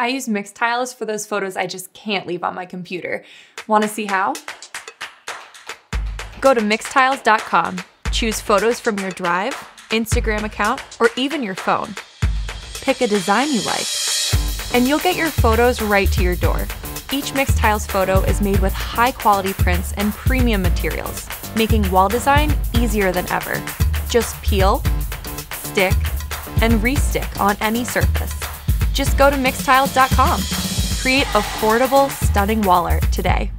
I use Mixtiles for those photos I just can't leave on my computer. Want to see how? Go to mixtiles.com, choose photos from your Drive, Instagram account, or even your phone. Pick a design you like, and you'll get your photos right to your door. Each Mixtiles photo is made with high quality prints and premium materials, making wall design easier than ever. Just peel, stick, and restick on any surface. Just go to mixtiles.com. Create affordable, stunning wall art today.